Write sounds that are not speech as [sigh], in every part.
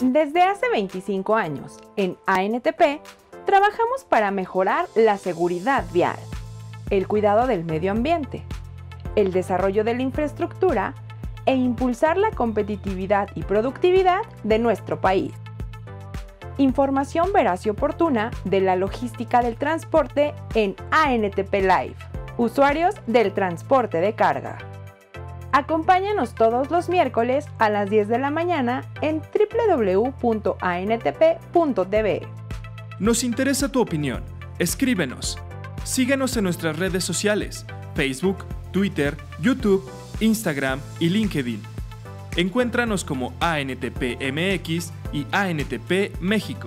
Desde hace 25 años, en ANTP, trabajamos para mejorar la seguridad vial, el cuidado del medio ambiente, el desarrollo de la infraestructura e impulsar la competitividad y productividad de nuestro país. Información veraz y oportuna de la logística del transporte en ANTP Live. Usuarios del transporte de carga. Acompáñanos todos los miércoles a las 10 de la mañana en www.antp.tv. Nos interesa tu opinión. Escríbenos. Síguenos en nuestras redes sociales, Facebook, Twitter, YouTube, Instagram y LinkedIn. Encuéntranos como ANTPMX y ANTP México.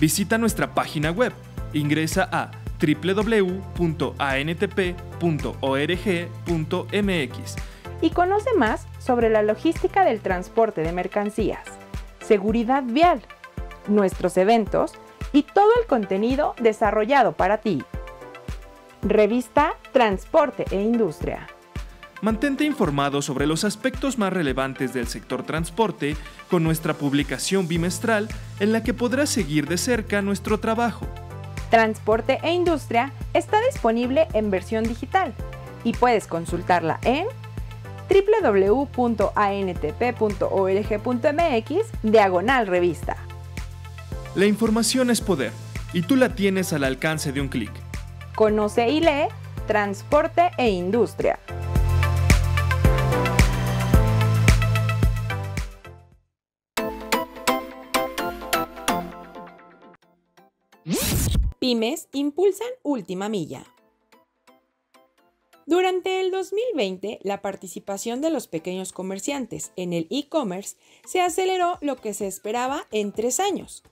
Visita nuestra página web. Ingresa a www.antp.org.mx y conoce más sobre la logística del transporte de mercancías, seguridad vial, nuestros eventos y todo el contenido desarrollado para ti. Revista Transporte e Industria. Mantente informado sobre los aspectos más relevantes del sector transporte con nuestra publicación bimestral en la que podrás seguir de cerca nuestro trabajo. Transporte e Industria está disponible en versión digital y puedes consultarla en www.antp.org.mx diagonal revista. La información es poder y tú la tienes al alcance de un clic. Conoce y lee Transporte e Industria. Pymes impulsan última milla. Durante el 2020, la participación de los pequeños comerciantes en el e-commerce se aceleró lo que se esperaba en tres años.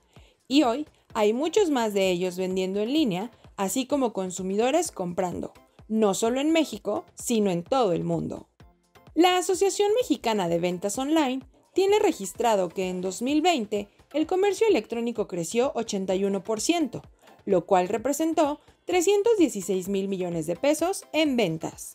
Y hoy hay muchos más de ellos vendiendo en línea, así como consumidores comprando, no solo en México, sino en todo el mundo. La Asociación Mexicana de Ventas Online tiene registrado que en 2020 el comercio electrónico creció 81%, lo cual representó 316 mil millones de pesos en ventas.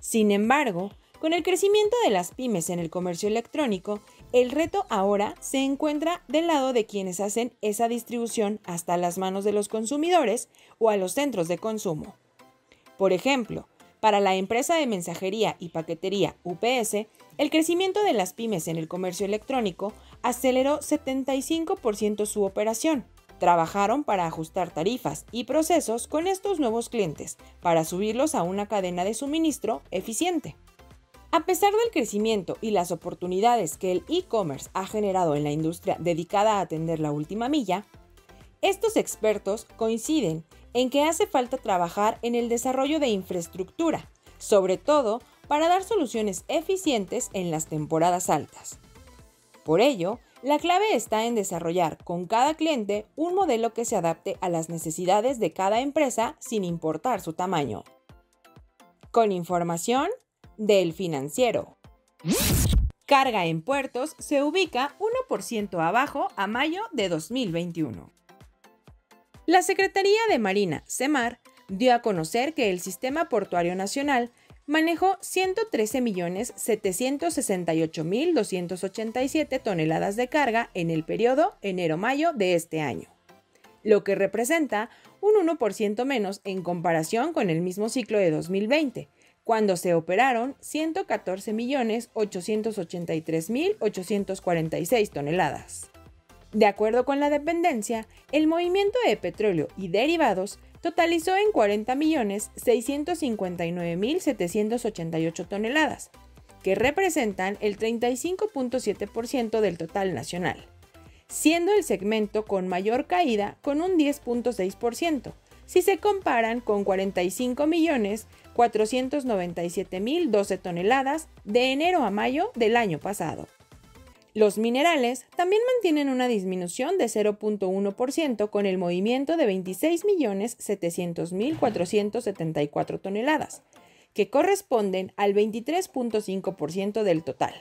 Sin embargo, con el crecimiento de las pymes en el comercio electrónico, el reto ahora se encuentra del lado de quienes hacen esa distribución hasta las manos de los consumidores o a los centros de consumo. Por ejemplo, para la empresa de mensajería y paquetería UPS, el crecimiento de las pymes en el comercio electrónico aceleró 75% su operación, Trabajaron para ajustar tarifas y procesos con estos nuevos clientes para subirlos a una cadena de suministro eficiente. A pesar del crecimiento y las oportunidades que el e-commerce ha generado en la industria dedicada a atender la última milla, estos expertos coinciden en que hace falta trabajar en el desarrollo de infraestructura, sobre todo para dar soluciones eficientes en las temporadas altas. Por ello, la clave está en desarrollar con cada cliente un modelo que se adapte a las necesidades de cada empresa sin importar su tamaño. Con información del financiero. Carga en puertos se ubica 1% abajo a mayo de 2021. La Secretaría de Marina, CEMAR, dio a conocer que el Sistema Portuario Nacional manejó 113.768.287 toneladas de carga en el periodo enero-mayo de este año, lo que representa un 1% menos en comparación con el mismo ciclo de 2020, cuando se operaron 114.883.846 toneladas. De acuerdo con la dependencia, el movimiento de petróleo y derivados totalizó en 40.659.788 toneladas, que representan el 35.7% del total nacional, siendo el segmento con mayor caída con un 10.6%, si se comparan con 45.497.012 toneladas de enero a mayo del año pasado. Los minerales también mantienen una disminución de 0.1% con el movimiento de 26.700.474 toneladas, que corresponden al 23.5% del total,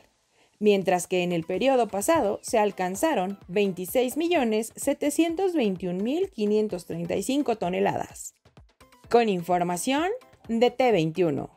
mientras que en el periodo pasado se alcanzaron 26.721.535 toneladas. Con información de T21.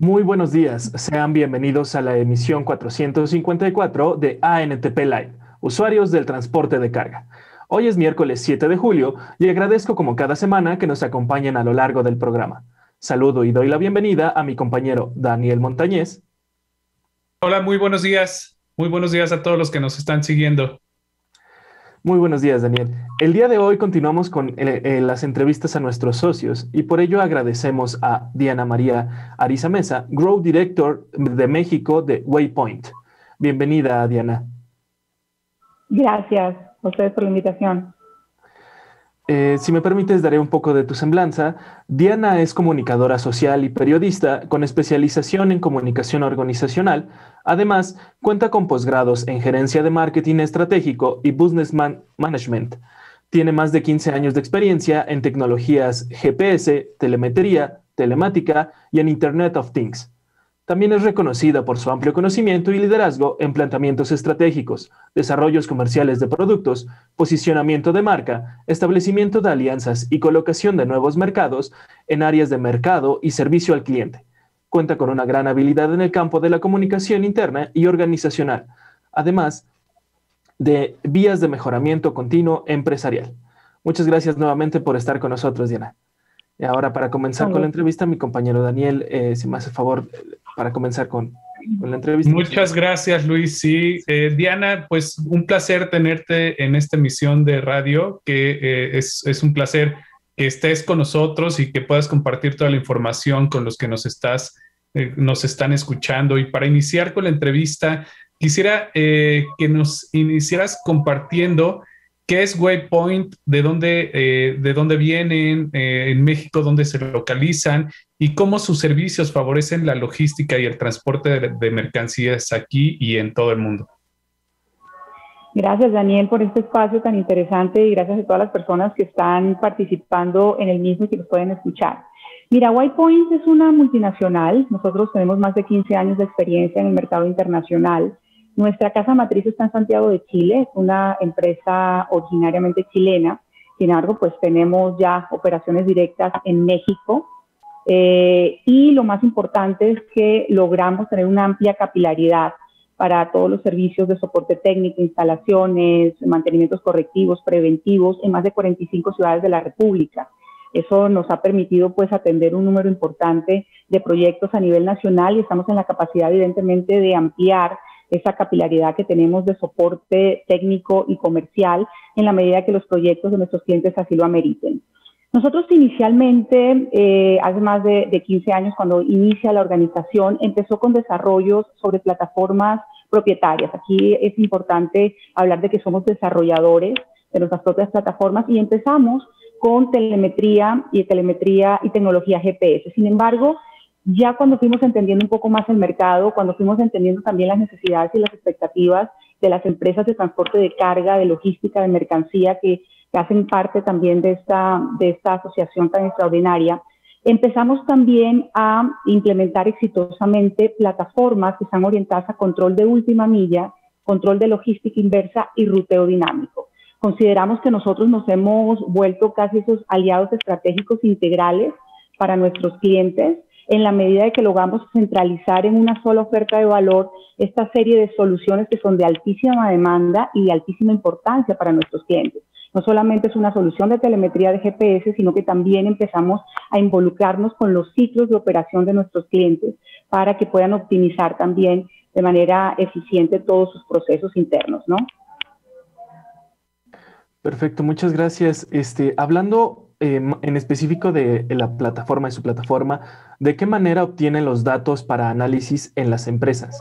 Muy buenos días, sean bienvenidos a la emisión 454 de ANTP Live, usuarios del transporte de carga. Hoy es miércoles 7 de julio y agradezco como cada semana que nos acompañen a lo largo del programa. Saludo y doy la bienvenida a mi compañero Daniel Montañez. Hola, muy buenos días. Muy buenos días a todos los que nos están siguiendo. Muy buenos días, Daniel. El día de hoy continuamos con eh, eh, las entrevistas a nuestros socios y por ello agradecemos a Diana María Ariza Mesa, Grow Director de México de Waypoint. Bienvenida, Diana. Gracias a ustedes por la invitación. Eh, si me permites, daré un poco de tu semblanza. Diana es comunicadora social y periodista con especialización en comunicación organizacional. Además, cuenta con posgrados en gerencia de marketing estratégico y business management. Tiene más de 15 años de experiencia en tecnologías GPS, telemetría, telemática y en Internet of Things. También es reconocida por su amplio conocimiento y liderazgo en planteamientos estratégicos, desarrollos comerciales de productos, posicionamiento de marca, establecimiento de alianzas y colocación de nuevos mercados en áreas de mercado y servicio al cliente. Cuenta con una gran habilidad en el campo de la comunicación interna y organizacional, además de vías de mejoramiento continuo empresarial. Muchas gracias nuevamente por estar con nosotros, Diana. Y ahora, para comenzar con la entrevista, mi compañero Daniel, eh, si me hace favor, para comenzar con, la entrevista. Muchas gracias, Luis. Sí, eh, Diana, pues un placer tenerte en esta emisión de radio, que eh, es, un placer que estés con nosotros y que puedas compartir toda la información con los que nos estás, nos están escuchando. Y para iniciar con la entrevista, quisiera que nos iniciaras compartiendo ¿Qué es Waypoint? ¿De dónde, eh, de dónde vienen? Eh, ¿En México dónde se localizan? ¿Y cómo sus servicios favorecen la logística y el transporte de, mercancías aquí y en todo el mundo? Gracias, Daniel, por este espacio tan interesante y gracias a todas las personas que están participando en el mismo y que nos pueden escuchar. Mira, Waypoint es una multinacional. Nosotros tenemos más de 15 años de experiencia en el mercado internacional. Nuestra casa matriz está en Santiago de Chile, es una empresa originariamente chilena. Sin embargo, pues tenemos ya operaciones directas en México. Eh, y lo más importante es que logramos tener una amplia capilaridad para todos los servicios de soporte técnico, instalaciones, mantenimientos correctivos, preventivos en más de 45 ciudades de la República. Eso nos ha permitido pues atender un número importante de proyectos a nivel nacional y estamos en la capacidad evidentemente de ampliar esa capilaridad que tenemos de soporte técnico y comercial en la medida que los proyectos de nuestros clientes así lo ameriten. Nosotros inicialmente, eh, hace más de, de 15 años, cuando inicia la organización, empezó con desarrollos sobre plataformas propietarias. Aquí es importante hablar de que somos desarrolladores de nuestras propias plataformas y empezamos con telemetría y telemetría y tecnología GPS. Sin embargo, ya cuando fuimos entendiendo un poco más el mercado, cuando fuimos entendiendo también las necesidades y las expectativas de las empresas de transporte de carga, de logística, de mercancía, que, hacen parte también de esta, de esta asociación tan extraordinaria, empezamos también a implementar exitosamente plataformas que están orientadas a control de última milla, control de logística inversa y ruteo dinámico. Consideramos que nosotros nos hemos vuelto casi esos aliados estratégicos integrales para nuestros clientes en la medida de que logramos centralizar en una sola oferta de valor esta serie de soluciones que son de altísima demanda y de altísima importancia para nuestros clientes. No solamente es una solución de telemetría de GPS, sino que también empezamos a involucrarnos con los ciclos de operación de nuestros clientes para que puedan optimizar también de manera eficiente todos sus procesos internos, ¿no? Perfecto, muchas gracias. Este, hablando Em, en específico de, la plataforma y su plataforma, ¿de qué manera obtienen los datos para análisis en las empresas?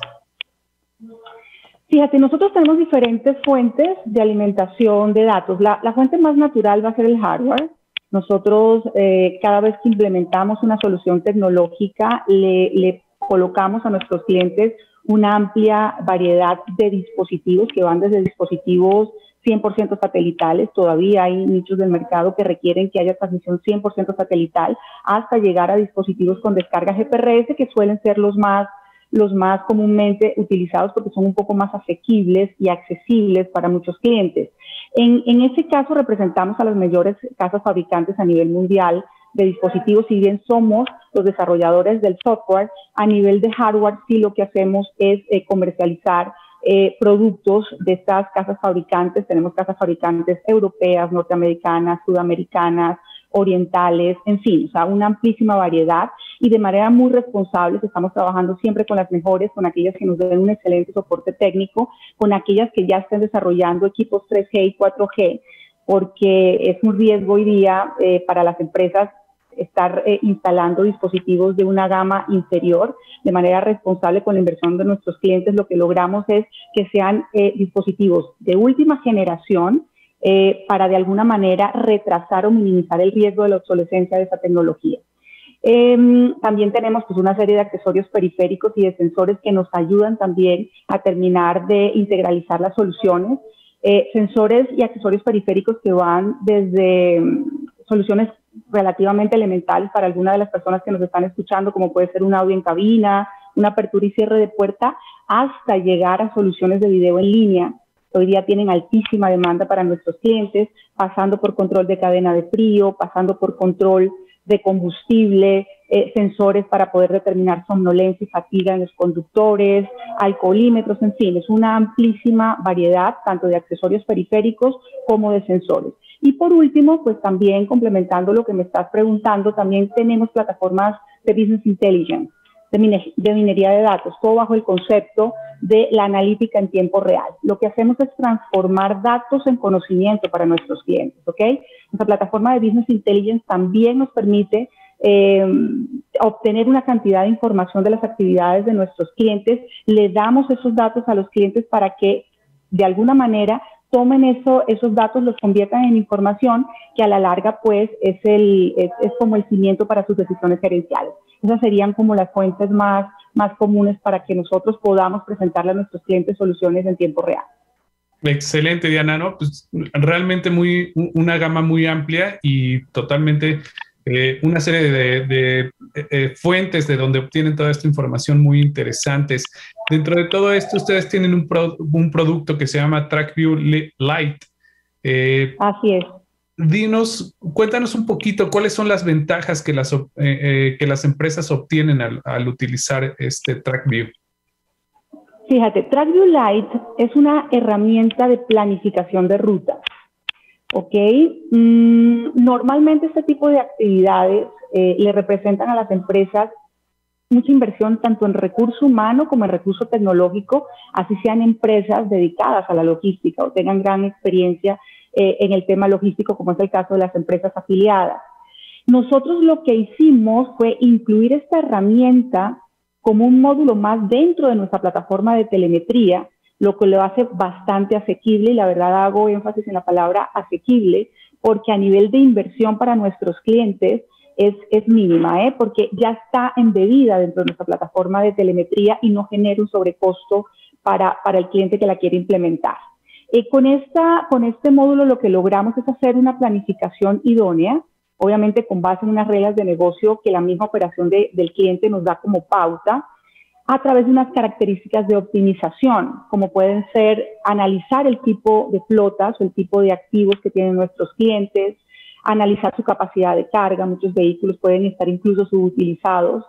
Fíjate, nosotros tenemos diferentes fuentes de alimentación de datos. La, fuente más natural va a ser el hardware. Nosotros eh, cada vez que implementamos una solución tecnológica, le, le colocamos a nuestros clientes una amplia variedad de dispositivos que van desde dispositivos 100% satelitales, todavía hay nichos del mercado que requieren que haya transmisión 100% satelital, hasta llegar a dispositivos con descarga GPRS, que suelen ser los más, los más comúnmente utilizados porque son un poco más asequibles y accesibles para muchos clientes. En, en ese caso representamos a las mayores casas fabricantes a nivel mundial de dispositivos, si bien somos los desarrolladores del software, a nivel de hardware sí lo que hacemos es eh, comercializar eh, productos de estas casas fabricantes. Tenemos casas fabricantes europeas, norteamericanas, sudamericanas, orientales, en fin, o sea, una amplísima variedad y de manera muy responsable estamos trabajando siempre con las mejores, con aquellas que nos den un excelente soporte técnico, con aquellas que ya estén desarrollando equipos 3G y 4G, porque es un riesgo hoy día eh, para las empresas estar eh, instalando dispositivos de una gama inferior de manera responsable con la inversión de nuestros clientes. Lo que logramos es que sean eh, dispositivos de última generación eh, para de alguna manera retrasar o minimizar el riesgo de la obsolescencia de esa tecnología. Em, también tenemos pues, una serie de accesorios periféricos y de sensores que nos ayudan también a terminar de integralizar las soluciones. sensores y accesorios periféricos que van desde mm, soluciones relativamente elementales para algunas de las personas que nos están escuchando, como puede ser un audio en cabina, una apertura y cierre de puerta, hasta llegar a soluciones de video en línea. Hoy día tienen altísima demanda para nuestros clientes, pasando por control de cadena de frío, pasando por control de combustible, eh, sensores para poder determinar somnolencia y fatiga en los conductores, alcoholímetros, en fin, es una amplísima variedad tanto de accesorios periféricos como de sensores. Y por último, pues también complementando lo que me estás preguntando, también tenemos plataformas de Business Intelligence, de, minería de datos, todo bajo el concepto de la analítica en tiempo real. Lo que hacemos es transformar datos en conocimiento para nuestros clientes, ¿ok? Nuestra plataforma de Business Intelligence también nos permite eh, obtener una cantidad de información de las actividades de nuestros clientes, le damos esos datos a los clientes para que de alguna manera tomen eso, esos datos, los conviertan en información que a la larga pues es, el, es, como el cimiento para sus decisiones gerenciales. Esas serían como las fuentes más, más comunes para que nosotros podamos presentarle a nuestros clientes soluciones en tiempo real. Excelente, Diana, ¿no? Pues realmente muy, una gama muy amplia y totalmente eh, una serie de, eh, eh, fuentes de donde obtienen toda esta información muy interesantes. Dentro de todo esto, ustedes tienen un, un producto que se llama TrackView Lite. Así es. Dinos, cuéntanos un poquito cuáles son las ventajas que las, que las empresas obtienen al, utilizar este TrackView. Fíjate, TrackView Lite es una herramienta de planificación de rutas. ¿ok? Mm, normalmente este tipo de actividades eh, le representan a las empresas mucha inversión tanto en recurso humano como en recurso tecnológico, así sean empresas dedicadas a la logística o tengan gran experiencia eh, en el tema logístico, como es el caso de las empresas afiliadas. Nosotros lo que hicimos fue incluir esta herramienta como un módulo más dentro de nuestra plataforma de telemetría, lo que lo hace bastante asequible y la verdad hago énfasis en la palabra asequible porque a nivel de inversión para nuestros clientes es, es mínima, ¿eh? porque ya está embebida dentro de nuestra plataforma de telemetría y no genera un sobrecosto para, para el cliente que la quiere implementar. Eh, con, esta, con este módulo lo que logramos es hacer una planificación idónea, obviamente con base en unas reglas de negocio que la misma operación de, del cliente nos da como pauta, a través de unas características de optimización, como pueden ser analizar el tipo de flotas o el tipo de activos que tienen nuestros clientes, analizar su capacidad de carga, muchos vehículos pueden estar incluso subutilizados,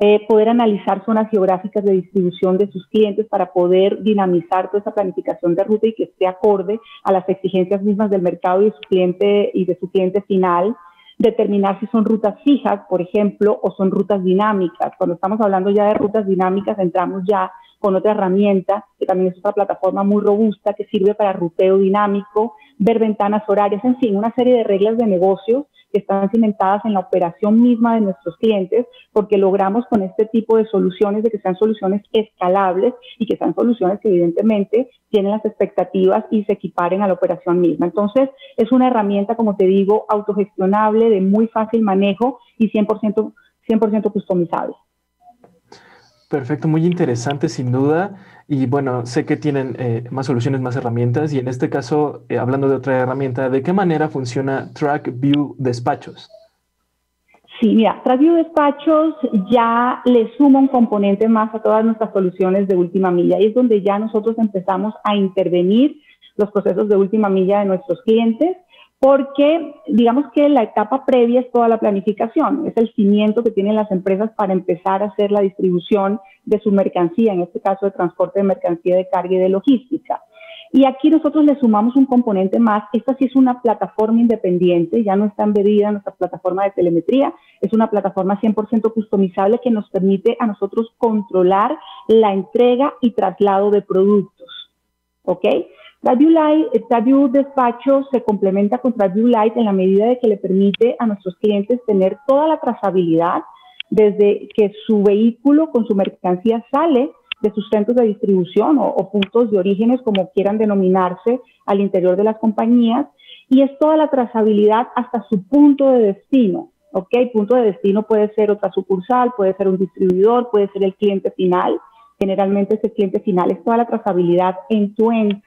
eh, poder analizar zonas geográficas de distribución de sus clientes para poder dinamizar toda esa planificación de ruta y que esté acorde a las exigencias mismas del mercado y de su cliente y de su cliente final determinar si son rutas fijas, por ejemplo, o son rutas dinámicas. Cuando estamos hablando ya de rutas dinámicas, entramos ya con otra herramienta, que también es otra plataforma muy robusta que sirve para ruteo dinámico, ver ventanas horarias, en fin, una serie de reglas de negocios que están cimentadas en la operación misma de nuestros clientes, porque logramos con este tipo de soluciones de que sean soluciones escalables y que sean soluciones que evidentemente tienen las expectativas y se equiparen a la operación misma. Entonces, es una herramienta, como te digo, autogestionable, de muy fácil manejo y 100%, 100 customizable. Perfecto, muy interesante sin duda. Y bueno, sé que tienen eh, más soluciones, más herramientas. Y en este caso, eh, hablando de otra herramienta, ¿de qué manera funciona TrackView Despachos? Sí, mira, TrackView Despachos ya le suma un componente más a todas nuestras soluciones de última milla. Y es donde ya nosotros empezamos a intervenir los procesos de última milla de nuestros clientes porque digamos que la etapa previa es toda la planificación, es el cimiento que tienen las empresas para empezar a hacer la distribución de su mercancía, en este caso de transporte de mercancía de carga y de logística. Y aquí nosotros le sumamos un componente más. Esta sí es una plataforma independiente, ya no está embebida en nuestra plataforma de telemetría, es una plataforma 100% customizable que nos permite a nosotros controlar la entrega y traslado de productos. ¿Ok? TradView, Despacho se complementa con TradView Lite en la medida de que le permite a nuestros clientes tener toda la trazabilidad desde que su vehículo con su mercancía sale de sus centros de distribución o, o, puntos de orígenes, como quieran denominarse, al interior de las compañías, y es toda la trazabilidad hasta su punto de destino. ¿Ok? Punto de destino puede ser otra sucursal, puede ser un distribuidor, puede ser el cliente final. Generalmente ese cliente final es toda la trazabilidad en tu end.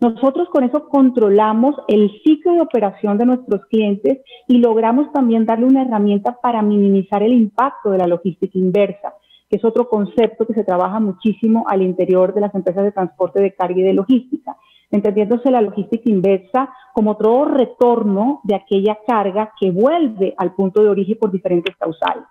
Nosotros con eso controlamos el ciclo de operación de nuestros clientes y logramos también darle una herramienta para minimizar el impacto de la logística inversa, que es otro concepto que se trabaja muchísimo al interior de las empresas de transporte de carga y de logística, entendiéndose la logística inversa como otro retorno de aquella carga que vuelve al punto de origen por diferentes causales.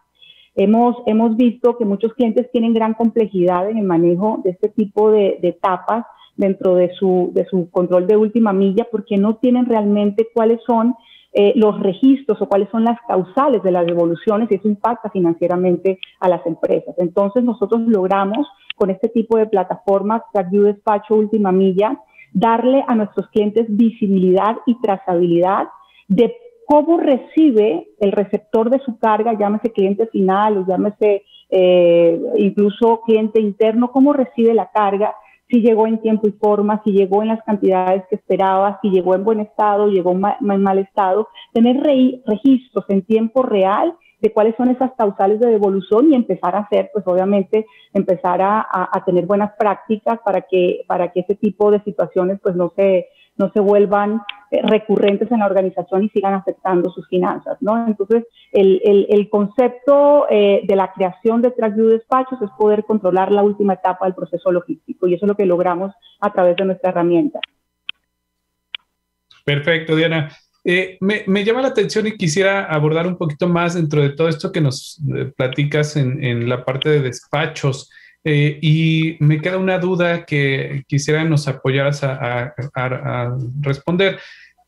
Hemos, hemos visto que muchos clientes tienen gran complejidad en el manejo de este tipo de, de etapas dentro de su, de su control de última milla porque no tienen realmente cuáles son eh, los registros o cuáles son las causales de las devoluciones y eso impacta financieramente a las empresas. Entonces nosotros logramos con este tipo de plataformas, TrackView Despacho Última Milla, darle a nuestros clientes visibilidad y trazabilidad de cómo recibe el receptor de su carga, llámese cliente final o llámese eh, incluso cliente interno, cómo recibe la carga si llegó en tiempo y forma, si llegó en las cantidades que esperaba, si llegó en buen estado, llegó en mal, estado, tener registros en tiempo real de cuáles son esas causales de devolución y empezar a hacer, pues obviamente, empezar a, a, tener buenas prácticas para que, para que ese tipo de situaciones pues no se, no se vuelvan eh, recurrentes en la organización y sigan afectando sus finanzas, ¿no? Entonces, el, el, concepto eh, de la creación de TrackView Despachos es poder controlar la última etapa del proceso logístico y eso es lo que logramos a través de nuestra herramienta. Perfecto, Diana. Eh, me, me, llama la atención y quisiera abordar un poquito más dentro de todo esto que nos platicas en, en la parte de despachos. Eh, y me queda una duda que quisiera nos apoyaras a, responder.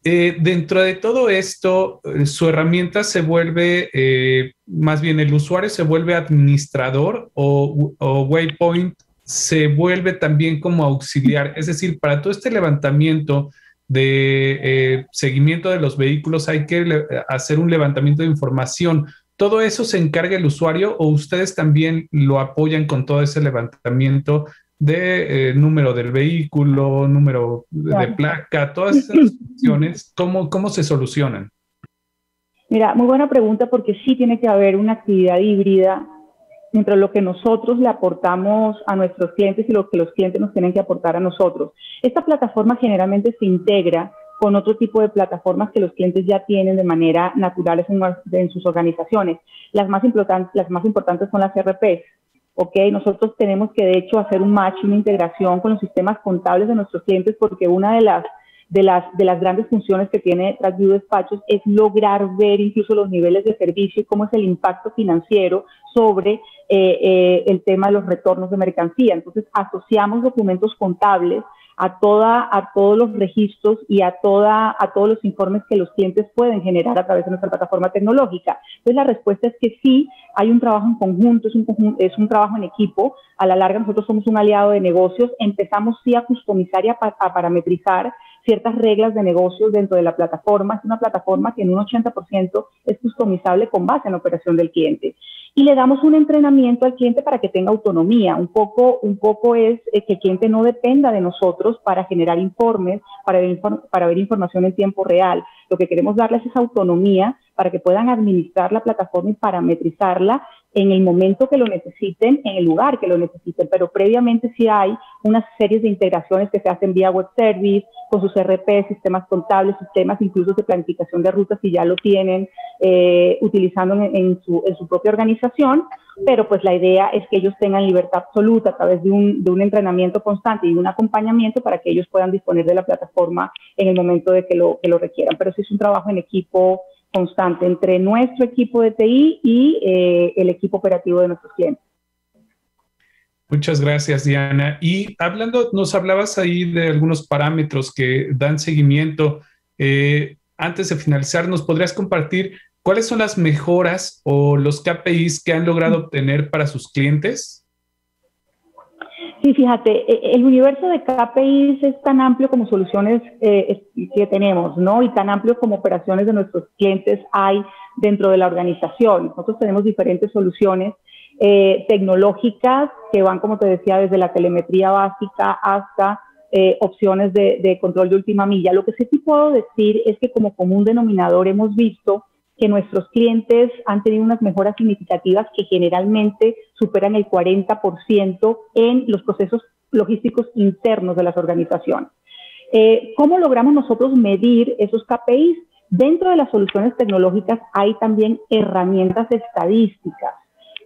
Eh, dentro de todo esto, eh, su herramienta se vuelve, más bien el usuario se vuelve administrador o, Waypoint se vuelve también como auxiliar. Es decir, para todo este levantamiento de seguimiento de los vehículos hay que hacer un levantamiento de información. ¿Todo eso se encarga el usuario o ustedes también lo apoyan con todo ese levantamiento de eh, número del vehículo, número de placa, todas esas [clears throat] cuestiones, ¿cómo, ¿cómo se solucionan? Mira, muy buena pregunta porque sí tiene que haber una actividad híbrida entre lo que nosotros le aportamos a nuestros clientes y lo que los clientes nos tienen que aportar a nosotros. Esta plataforma generalmente se integra con otro tipo de plataformas que los clientes ya tienen de manera natural en, sus organizaciones. Las más, las más importantes son las RPs. ¿ok? Nosotros tenemos que, de hecho, hacer un match, una integración con los sistemas contables de nuestros clientes porque una de las, de las, de las grandes funciones que tiene TrackView Despachos es lograr ver incluso los niveles de servicio y cómo es el impacto financiero sobre eh, eh, el tema de los retornos de mercancía. Entonces, asociamos documentos contables a, toda, a todos los registros y a, toda, a todos los informes que los clientes pueden generar a través de nuestra plataforma tecnológica. Entonces, la respuesta es que sí, hay un trabajo en conjunto, es un, es un trabajo en equipo. A la larga, nosotros somos un aliado de negocios. Empezamos sí a customizar y a, a parametrizar ciertas reglas de negocios dentro de la plataforma. Es una plataforma que en un 80% es customizable con base en la operación del cliente y le damos un entrenamiento al cliente para que tenga autonomía. Un poco, un poco es eh, que el cliente no dependa de nosotros para generar informes, para ver, para ver información en tiempo real. Lo que queremos darles es autonomía para que puedan administrar la plataforma y parametrizarla en el momento que lo necesiten, en el lugar que lo necesiten, pero previamente sí hay unas series de integraciones que se hacen vía web service, con sus RP, sistemas contables, sistemas incluso de planificación de rutas si ya lo tienen eh, utilizando en, su, en, su, propia organización, pero pues la idea es que ellos tengan libertad absoluta a través de un, de un entrenamiento constante y un acompañamiento para que ellos puedan disponer de la plataforma en el momento de que lo, que lo requieran. Pero sí es un trabajo en equipo constante entre nuestro equipo de TI y eh, el equipo operativo de nuestros clientes. Muchas gracias, Diana. Y hablando, nos hablabas ahí de algunos parámetros que dan seguimiento. Eh, antes de finalizar, ¿nos podrías compartir cuáles son las mejoras o los KPIs que han logrado obtener para sus clientes? Sí, fíjate, e, el universo de KPIs es tan amplio como soluciones eh, que tenemos, ¿no? Y tan amplio como operaciones de nuestros clientes hay dentro de la organización. Nosotros tenemos diferentes soluciones eh, tecnológicas que van, como te decía, desde la telemetría básica hasta eh, opciones de, de control de última milla. Lo que sí puedo decir es que como común denominador hemos visto que nuestros clientes han tenido unas mejoras significativas que generalmente superan el 40% en los procesos logísticos internos de las organizaciones. Eh, ¿Cómo logramos nosotros medir esos KPIs? Dentro de las soluciones tecnológicas hay también herramientas estadísticas,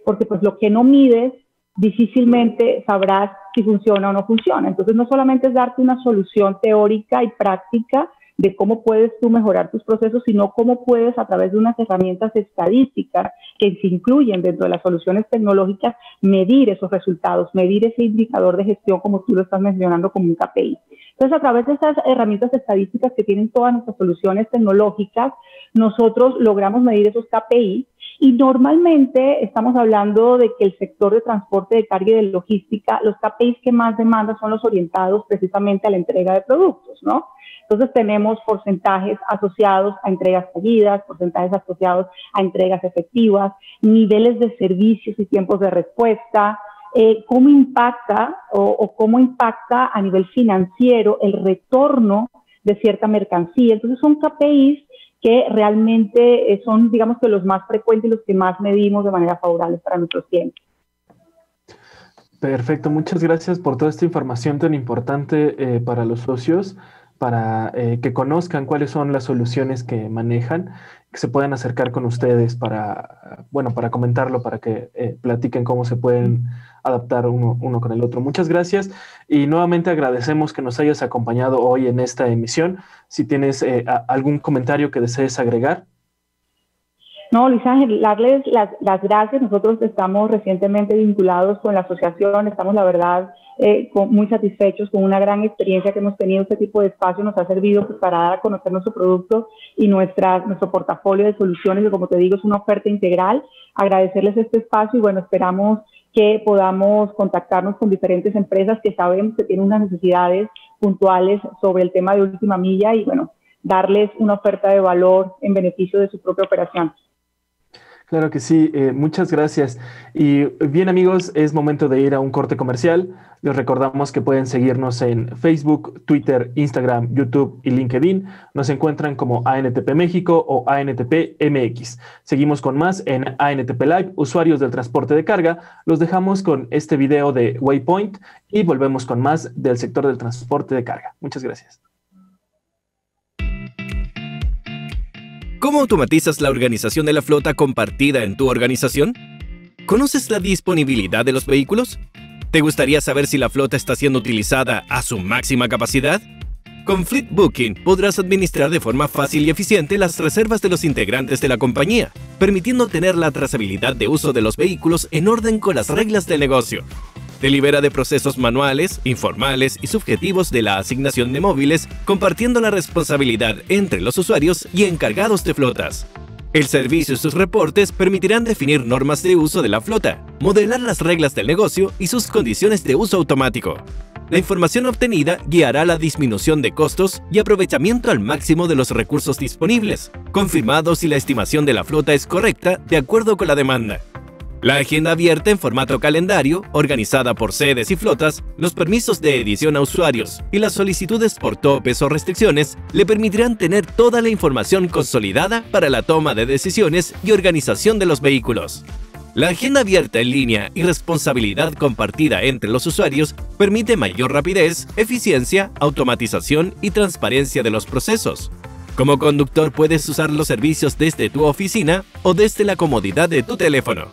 porque pues lo que no mides difícilmente sabrás si funciona o no funciona. Entonces no solamente es darte una solución teórica y práctica, de cómo puedes tú mejorar tus procesos, sino cómo puedes a través de unas herramientas estadísticas que se incluyen dentro de las soluciones tecnológicas, medir esos resultados, medir ese indicador de gestión como tú lo estás mencionando como un KPI. Entonces, a través de esas herramientas estadísticas que tienen todas nuestras soluciones tecnológicas, nosotros logramos medir esos KPI y normalmente estamos hablando de que el sector de transporte de carga y de logística, los KPIs que más demanda son los orientados precisamente a la entrega de productos, ¿no? Entonces tenemos porcentajes asociados a entregas fallidas, porcentajes asociados a entregas efectivas, niveles de servicios y tiempos de respuesta, eh, cómo impacta o, cómo impacta a nivel financiero el retorno de cierta mercancía. Entonces son KPIs que realmente eh, son, digamos que los más frecuentes y los que más medimos de manera favorable para nuestros clientes. Perfecto, muchas gracias por toda esta información tan importante eh, para los socios para eh, que conozcan cuáles son las soluciones que manejan, que se puedan acercar con ustedes para, bueno, para comentarlo, para que eh, platiquen cómo se pueden adaptar uno, uno, con el otro. Muchas gracias y nuevamente agradecemos que nos hayas acompañado hoy en esta emisión. Si tienes eh, algún comentario que desees agregar. No, Luis Ángel, darles las, gracias. Nosotros estamos recientemente vinculados con la asociación, estamos la verdad eh, muy satisfechos con una gran experiencia que hemos tenido. Este tipo de espacio nos ha servido pues, para dar a conocer nuestro producto y nuestra, nuestro portafolio de soluciones, que como te digo es una oferta integral. Agradecerles este espacio y bueno, esperamos que podamos contactarnos con diferentes empresas que saben que tienen unas necesidades puntuales sobre el tema de última milla y bueno, darles una oferta de valor en beneficio de su propia operación. Claro que sí, eh, muchas gracias. Y bien amigos, es momento de ir a un corte comercial. Les recordamos que pueden seguirnos en Facebook, Twitter, Instagram, YouTube y LinkedIn. Nos encuentran como ANTP México o ANTP MX. Seguimos con más en ANTP Live, usuarios del transporte de carga. Los dejamos con este video de Waypoint y volvemos con más del sector del transporte de carga. Muchas gracias. ¿Cómo automatizas la organización de la flota compartida en tu organización? ¿Conoces la disponibilidad de los vehículos? ¿Te gustaría saber si la flota está siendo utilizada a su máxima capacidad? Con Fleet Booking podrás administrar de forma fácil y eficiente las reservas de los integrantes de la compañía, permitiendo tener la trazabilidad de uso de los vehículos en orden con las reglas del negocio. Te libera de procesos manuales, informales y subjetivos de la asignación de móviles, compartiendo la responsabilidad entre los usuarios y encargados de flotas. El servicio y sus reportes permitirán definir normas de uso de la flota, modelar las reglas del negocio y sus condiciones de uso automático. La información obtenida guiará la disminución de costos y aprovechamiento al máximo de los recursos disponibles, confirmado si la estimación de la flota es correcta de acuerdo con la demanda. La agenda abierta en formato calendario, organizada por sedes y flotas, los permisos de edición a usuarios y las solicitudes por topes o restricciones le permitirán tener toda la información consolidada para la toma de decisiones y organización de los vehículos. La agenda abierta en línea y responsabilidad compartida entre los usuarios permite mayor rapidez, eficiencia, automatización y transparencia de los procesos. Como conductor puedes usar los servicios desde tu oficina o desde la comodidad de tu teléfono.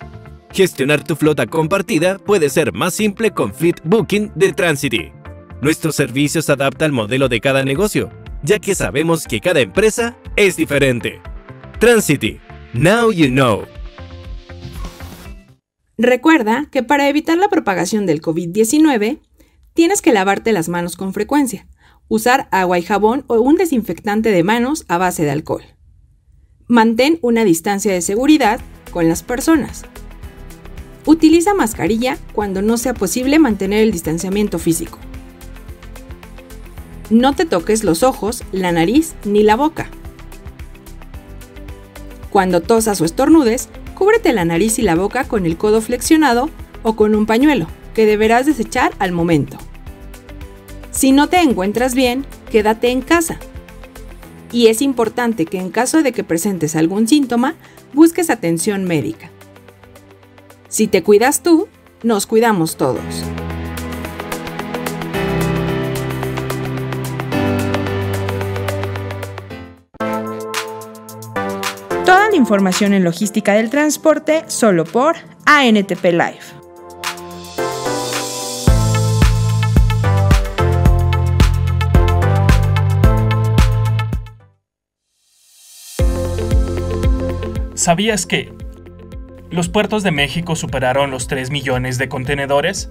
Gestionar tu flota compartida puede ser más simple con Fleet Booking de Transity. Nuestro servicio se adapta al modelo de cada negocio, ya que sabemos que cada empresa es diferente. Transity. Now you know. Recuerda que para evitar la propagación del COVID-19, tienes que lavarte las manos con frecuencia, usar agua y jabón o un desinfectante de manos a base de alcohol. Mantén una distancia de seguridad con las personas. Utiliza mascarilla cuando no sea posible mantener el distanciamiento físico. No te toques los ojos, la nariz ni la boca. Cuando tosas o estornudes, Cúbrete la nariz y la boca con el codo flexionado o con un pañuelo, que deberás desechar al momento. Si no te encuentras bien, quédate en casa. Y es importante que en caso de que presentes algún síntoma, busques atención médica. Si te cuidas tú, nos cuidamos todos. Toda la información en logística del transporte solo por ANTP Live. ¿Sabías que los puertos de México superaron los 3 millones de contenedores?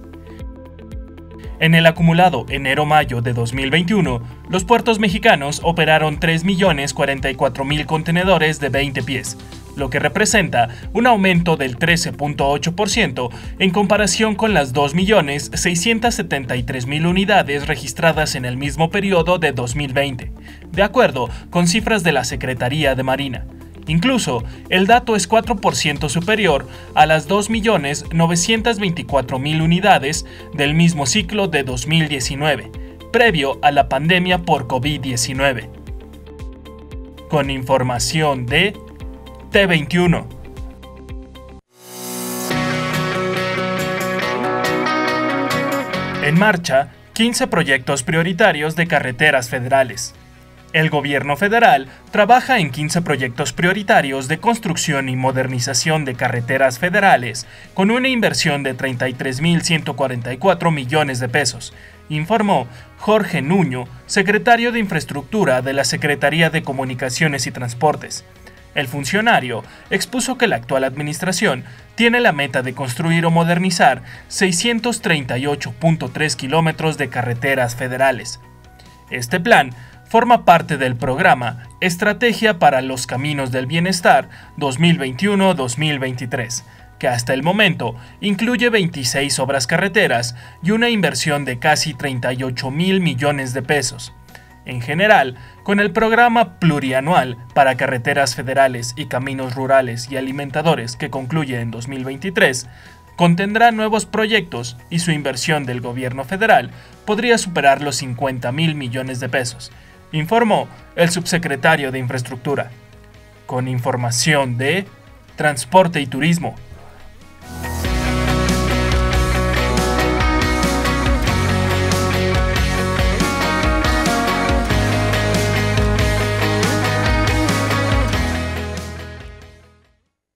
En el acumulado enero-mayo de 2021, los puertos mexicanos operaron 3.044.000 contenedores de 20 pies, lo que representa un aumento del 13.8% en comparación con las 2.673.000 unidades registradas en el mismo periodo de 2020, de acuerdo con cifras de la Secretaría de Marina. Incluso, el dato es 4% superior a las 2.924.000 unidades del mismo ciclo de 2019, previo a la pandemia por COVID-19. Con información de T21. En marcha, 15 proyectos prioritarios de carreteras federales. El gobierno federal trabaja en 15 proyectos prioritarios de construcción y modernización de carreteras federales, con una inversión de 33.144 millones de pesos, informó Jorge Nuño, secretario de Infraestructura de la Secretaría de Comunicaciones y Transportes. El funcionario expuso que la actual administración tiene la meta de construir o modernizar 638.3 kilómetros de carreteras federales. Este plan forma parte del programa Estrategia para los Caminos del Bienestar 2021-2023, que hasta el momento incluye 26 obras carreteras y una inversión de casi 38 mil millones de pesos. En general, con el programa plurianual para carreteras federales y caminos rurales y alimentadores que concluye en 2023, contendrá nuevos proyectos y su inversión del gobierno federal podría superar los 50 mil millones de pesos, informó el subsecretario de Infraestructura, con información de Transporte y Turismo.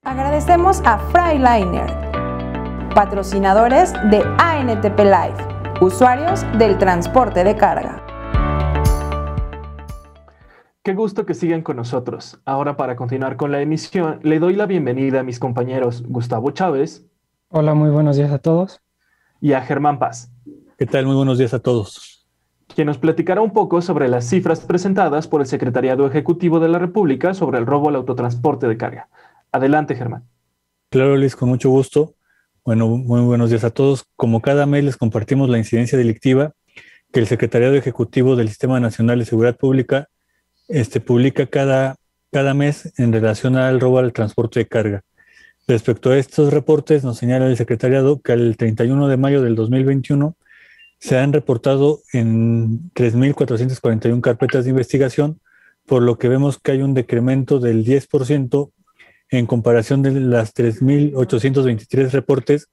Agradecemos a Freiliner, patrocinadores de ANTP Live, usuarios del transporte de carga. Qué gusto que sigan con nosotros. Ahora para continuar con la emisión, le doy la bienvenida a mis compañeros Gustavo Chávez. Hola, muy buenos días a todos. Y a Germán Paz. ¿Qué tal? Muy buenos días a todos. Quien nos platicará un poco sobre las cifras presentadas por el Secretariado Ejecutivo de la República sobre el robo al autotransporte de carga. Adelante, Germán. Claro, Luis, con mucho gusto. Bueno, muy buenos días a todos. Como cada mes les compartimos la incidencia delictiva que el Secretariado Ejecutivo del Sistema Nacional de Seguridad Pública este, publica cada, cada mes en relación al robo al transporte de carga. Respecto a estos reportes, nos señala el secretariado que al 31 de mayo del 2021 se han reportado en 3.441 carpetas de investigación, por lo que vemos que hay un decremento del 10% en comparación de las 3.823 reportes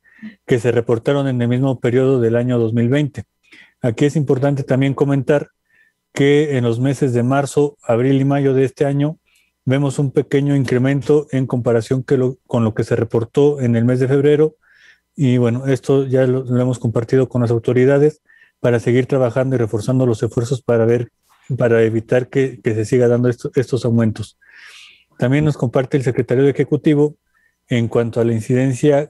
que se reportaron en el mismo periodo del año 2020. Aquí es importante también comentar que en los meses de marzo, abril y mayo de este año vemos un pequeño incremento en comparación con lo que se reportó en el mes de febrero. Y bueno, esto ya lo, hemos compartido con las autoridades para seguir trabajando y reforzando los esfuerzos para ver, para evitar que, se siga dando estos aumentos. También nos comparte el secretario Ejecutivo en cuanto a la incidencia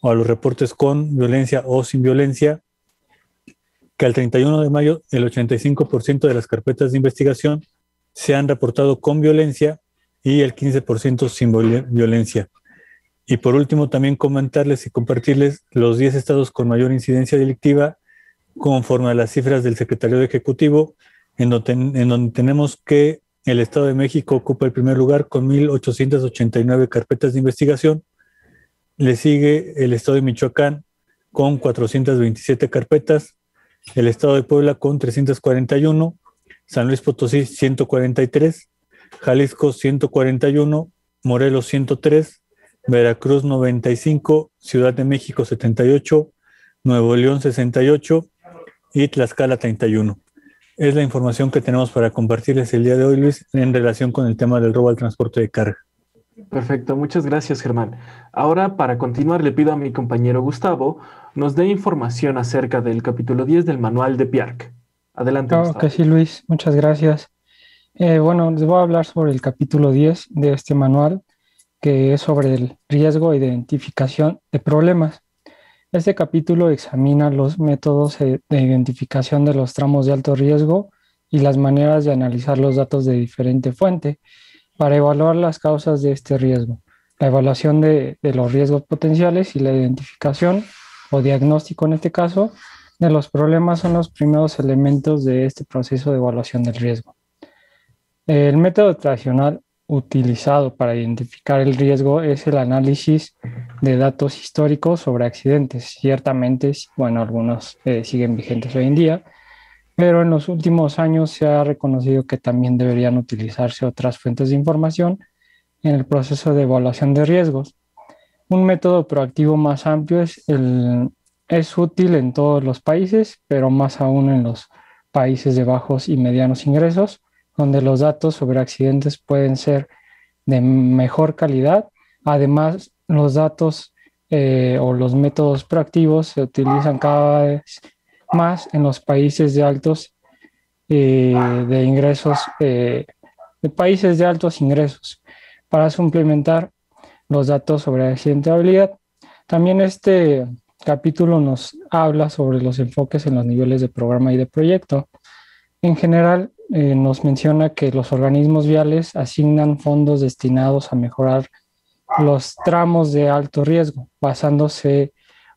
o a los reportes con violencia o sin violencia, que al 31 de mayo el 85% de las carpetas de investigación se han reportado con violencia y el 15% sin violencia. Y por último, también comentarles y compartirles los 10 estados con mayor incidencia delictiva conforme a las cifras del secretario de Ejecutivo, en donde, en donde tenemos que el Estado de México ocupa el primer lugar con 1.889 carpetas de investigación. Le sigue el Estado de Michoacán con 427 carpetas, el Estado de Puebla con 341, San Luis Potosí 143, Jalisco 141, Morelos 103, Veracruz 95, Ciudad de México 78, Nuevo León 68 y Tlaxcala 31 es la información que tenemos para compartirles el día de hoy, Luis, en relación con el tema del robo al transporte de carga. Perfecto, muchas gracias, Germán. Ahora, para continuar, le pido a mi compañero Gustavo nos dé información acerca del capítulo 10 del manual de PIARC. Adelante. Claro que sí, Luis, muchas gracias. Eh, bueno, les voy a hablar sobre el capítulo 10 de este manual, que es sobre el riesgo e identificación de problemas. Este capítulo examina los métodos eh, de identificación de los tramos de alto riesgo y las maneras de analizar los datos de diferente fuente para evaluar las causas de este riesgo, la evaluación de, los riesgos potenciales y la identificación o diagnóstico en este caso de los problemas son los primeros elementos de este proceso de evaluación del riesgo. El método tradicional utilizado para identificar el riesgo es el análisis de datos históricos sobre accidentes. Ciertamente, bueno, algunos eh, siguen vigentes hoy en día, pero en los últimos años se ha reconocido que también deberían utilizarse otras fuentes de información en el proceso de evaluación de riesgos. Un método proactivo más amplio es, útil en todos los países, pero más aún en los países de bajos y medianos ingresos, donde los datos sobre accidentes pueden ser de mejor calidad. Además, los datos eh, o los métodos proactivos se utilizan cada vez más en los países de altos eh, de ingresos, eh, de países de altos ingresos, para suplementar los datos sobre accidentabilidad. También este capítulo nos habla sobre los enfoques en los niveles de programa y de proyecto. En general, eh, nos menciona que los organismos viales asignan fondos destinados a mejorar los tramos de alto riesgo, basándose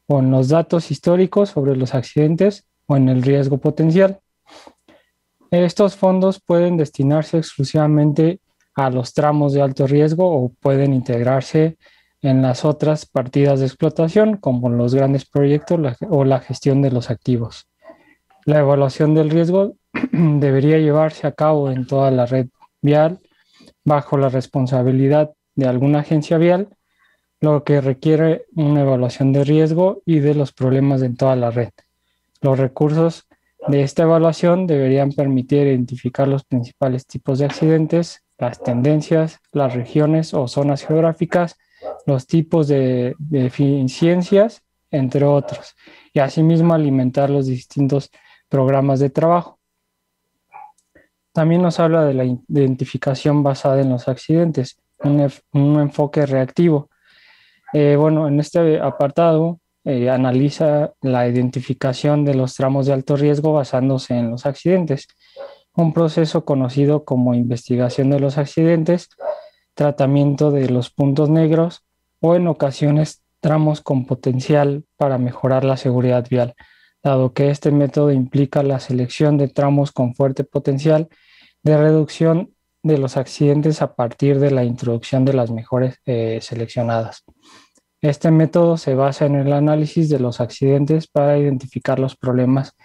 en los datos históricos sobre los accidentes o en el riesgo potencial. Estos fondos pueden destinarse exclusivamente a los tramos de alto riesgo o pueden integrarse en las otras partidas de explotación, como los grandes proyectos o la gestión de los activos. La evaluación del riesgo [clears throat] debería llevarse a cabo en toda la red vial bajo la responsabilidad de alguna agencia vial, lo que requiere una evaluación de riesgo y de los problemas en toda la red. Los recursos de esta evaluación deberían permitir identificar los principales tipos de accidentes, las tendencias, las regiones o zonas geográficas, los tipos de, deficiencias, entre otros, y asimismo alimentar los distintos programas de trabajo. También nos habla de la identificación basada en los accidentes, un, enfoque reactivo. Eh, bueno, en este apartado eh, analiza la identificación de los tramos de alto riesgo basándose en los accidentes, un proceso conocido como investigación de los accidentes, tratamiento de los puntos negros o en ocasiones tramos con potencial para mejorar la seguridad vial, dado que este método implica la selección de tramos con fuerte potencial de reducción de los accidentes a partir de la introducción de las mejores eh, seleccionadas. Este método se basa en el análisis de los accidentes para identificar los problemas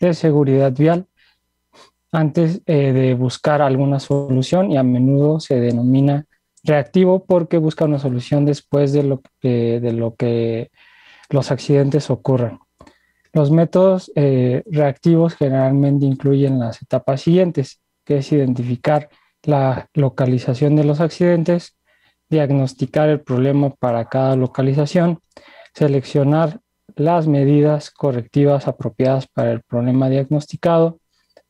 de seguridad vial antes eh, de buscar alguna solución y a menudo se denomina reactivo porque busca una solución después de lo que, de lo que los accidentes ocurran. Los métodos eh, reactivos generalmente incluyen las etapas siguientes, que es identificar la localización de los accidentes, diagnosticar el problema para cada localización, seleccionar las medidas correctivas apropiadas para el problema diagnosticado,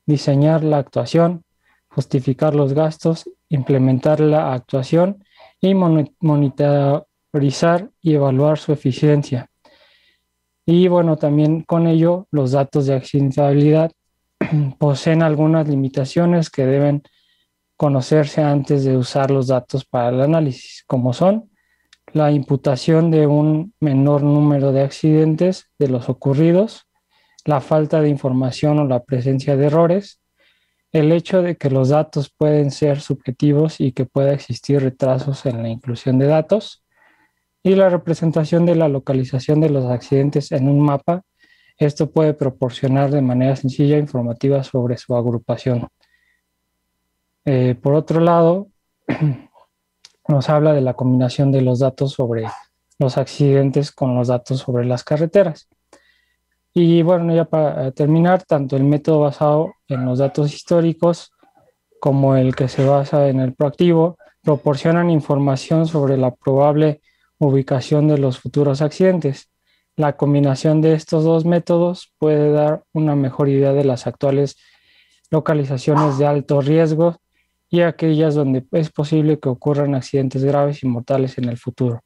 diseñar la actuación, justificar los gastos, implementar la actuación y monitorizar y evaluar su eficiencia. Y bueno, también con ello los datos de accidentabilidad [clears throat] poseen algunas limitaciones que deben conocerse antes de usar los datos para el análisis, como son la imputación de un menor número de accidentes de los ocurridos, la falta de información o la presencia de errores, el hecho de que los datos pueden ser subjetivos y que pueda existir retrasos en la inclusión de datos, y la representación de la localización de los accidentes en un mapa. Esto puede proporcionar de manera sencilla informativa sobre su agrupación. Eh, por otro lado, [clears throat] nos habla de la combinación de los datos sobre los accidentes con los datos sobre las carreteras. Y bueno, ya para terminar, tanto el método basado en los datos históricos como el que se basa en el proactivo proporcionan información sobre la probable ubicación de los futuros accidentes. La combinación de estos dos métodos puede dar una mejor idea de las actuales localizaciones de alto riesgo y aquellas donde es posible que ocurran accidentes graves y mortales en el futuro.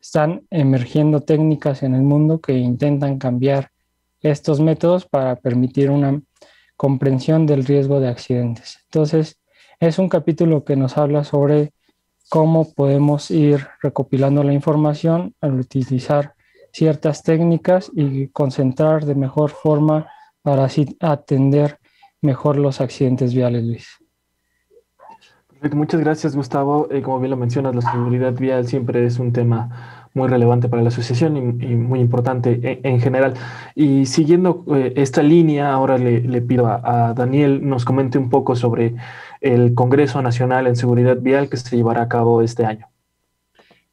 Están emergiendo técnicas en el mundo que intentan cambiar estos métodos para permitir una comprensión del riesgo de accidentes. Entonces, es un capítulo que nos habla sobre cómo podemos ir recopilando la información al utilizar ciertas técnicas y concentrar de mejor forma para así atender mejor los accidentes viales, Luis. Muchas gracias, Gustavo. Eh, como bien lo mencionas, la seguridad vial siempre es un tema muy relevante para la asociación y, muy importante e, en, general. Y siguiendo eh, esta línea, ahora le, pido a, Daniel nos comente un poco sobre el Congreso Nacional en Seguridad Vial que se llevará a cabo este año.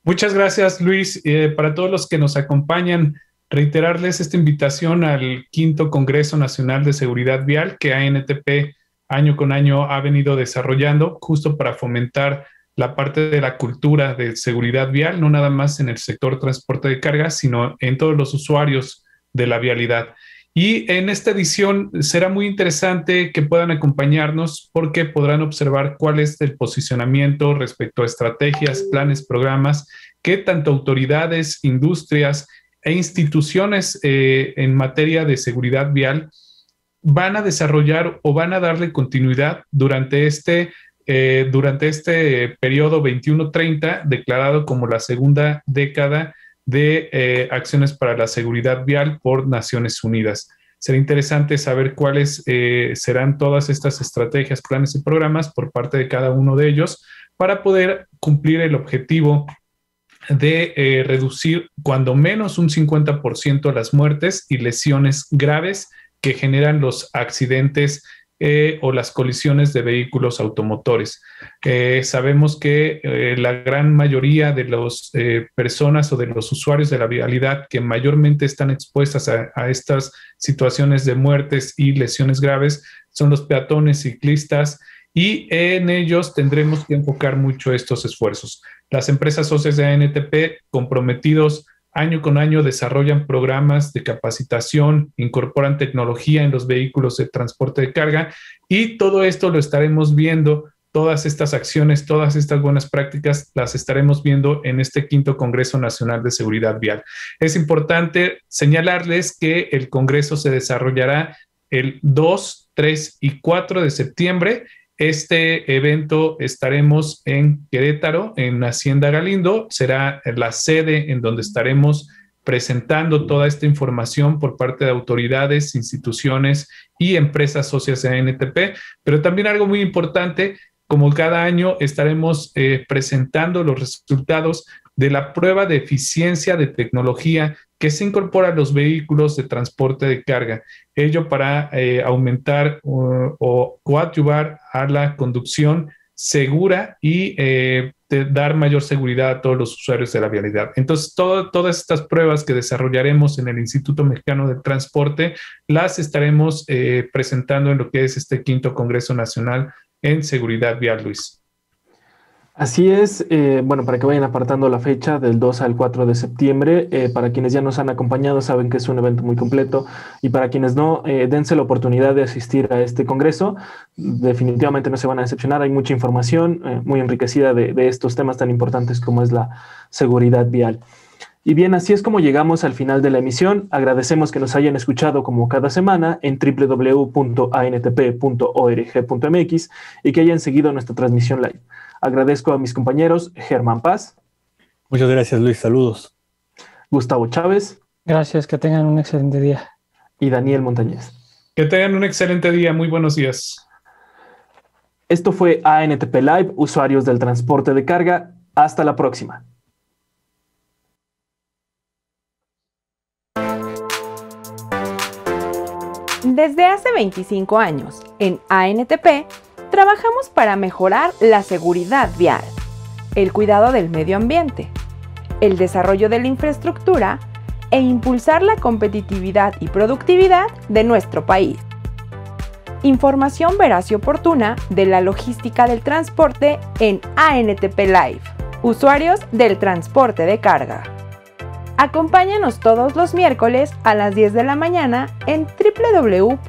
Muchas gracias, Luis. Eh, para todos los que nos acompañan, reiterarles esta invitación al quinto Congreso Nacional de Seguridad Vial que ANTP año con año ha venido desarrollando justo para fomentar la parte de la cultura de seguridad vial, no nada más en el sector transporte de cargas, sino en todos los usuarios de la vialidad. Y en esta edición será muy interesante que puedan acompañarnos porque podrán observar cuál es el posicionamiento respecto a estrategias, planes, programas que tanto autoridades, industrias e instituciones eh, en materia de seguridad vial van a desarrollar o van a darle continuidad durante este, eh, durante este periodo 21-30, declarado como la segunda década de eh, acciones para la seguridad vial por Naciones Unidas. Será interesante saber cuáles eh, serán todas estas estrategias, planes y programas por parte de cada uno de ellos para poder cumplir el objetivo de reducir cuando menos un 50% las muertes y lesiones graves que generan los accidentes eh, o las colisiones de vehículos automotores. Eh, sabemos que eh, la gran mayoría de las personas o de los usuarios de la vialidad que mayormente están expuestas a, estas situaciones de muertes y lesiones graves son los peatones ciclistas y en ellos tendremos que enfocar mucho estos esfuerzos. Las empresas socias de ANTP comprometidos año con año desarrollan programas de capacitación, incorporan tecnología en los vehículos de transporte de carga y todo esto lo estaremos viendo, todas estas acciones, todas estas buenas prácticas las estaremos viendo en este quinto Congreso Nacional de Seguridad Vial. Es importante señalarles que el Congreso se desarrollará el 2, 3 y 4 de septiembre este evento estaremos en Querétaro, en Hacienda Galindo. Será la sede en donde estaremos presentando toda esta información por parte de autoridades, instituciones y empresas socias de NTP. Pero también algo muy importante, como cada año estaremos eh, presentando los resultados de la prueba de eficiencia de tecnología que se incorpora a los vehículos de transporte de carga, ello para eh, aumentar o coadyuvar a la conducción segura y eh, dar mayor seguridad a todos los usuarios de la vialidad. Entonces, todas estas pruebas que desarrollaremos en el Instituto Mexicano de Transporte las estaremos eh, presentando en lo que es este quinto Congreso Nacional en Seguridad Vial, Luis. Así es, eh, bueno, para que vayan apartando la fecha del 2 al 4 de septiembre, eh, para quienes ya nos han acompañado saben que es un evento muy completo y para quienes no, eh, dense la oportunidad de asistir a este congreso, definitivamente no se van a decepcionar, hay mucha información muy enriquecida de, de, estos temas tan importantes como es la seguridad vial. Y bien, así es como llegamos al final de la emisión. Agradecemos que nos hayan escuchado como cada semana en www.antp.org.mx y que hayan seguido nuestra transmisión live. Agradezco a mis compañeros Germán Paz. Muchas gracias, Luis. Saludos. Gustavo Chávez. Gracias, que tengan un excelente día. Y Daniel Montañez. Que tengan un excelente día. Muy buenos días. Esto fue ANTP Live, usuarios del transporte de carga. Hasta la próxima. Desde hace 25 años, en ANTP, trabajamos para mejorar la seguridad vial, el cuidado del medio ambiente, el desarrollo de la infraestructura e impulsar la competitividad y productividad de nuestro país. Información veraz y oportuna de la logística del transporte en ANTP Live, usuarios del transporte de carga. Acompáñanos todos los miércoles a las 10 de la mañana en www.antp.tv.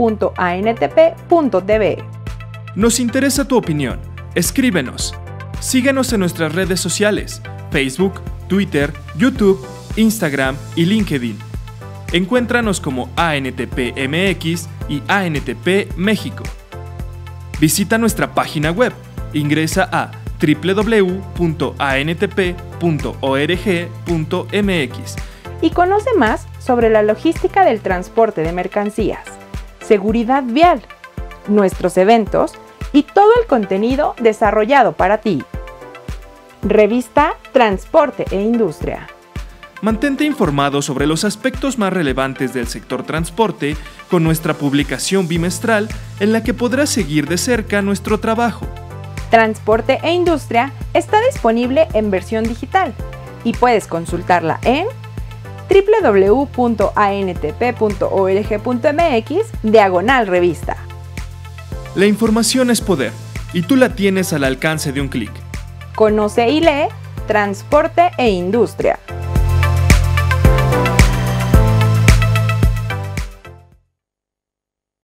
Nos interesa tu opinión. Escríbenos. Síguenos en nuestras redes sociales, Facebook, Twitter, YouTube, Instagram y LinkedIn. Encuéntranos como ANTPMX y ANTP México. Visita nuestra página web. Ingresa a www.antp.org.mx y conoce más sobre la logística del transporte de mercancías, seguridad vial, nuestros eventos y todo el contenido desarrollado para ti. Revista Transporte e Industria. Mantente informado sobre los aspectos más relevantes del sector transporte con nuestra publicación bimestral en la que podrás seguir de cerca nuestro trabajo. Transporte e Industria está disponible en versión digital y puedes consultarla en www.antp.org.mx diagonal revista. La información es poder y tú la tienes al alcance de un clic. Conoce y lee Transporte e Industria.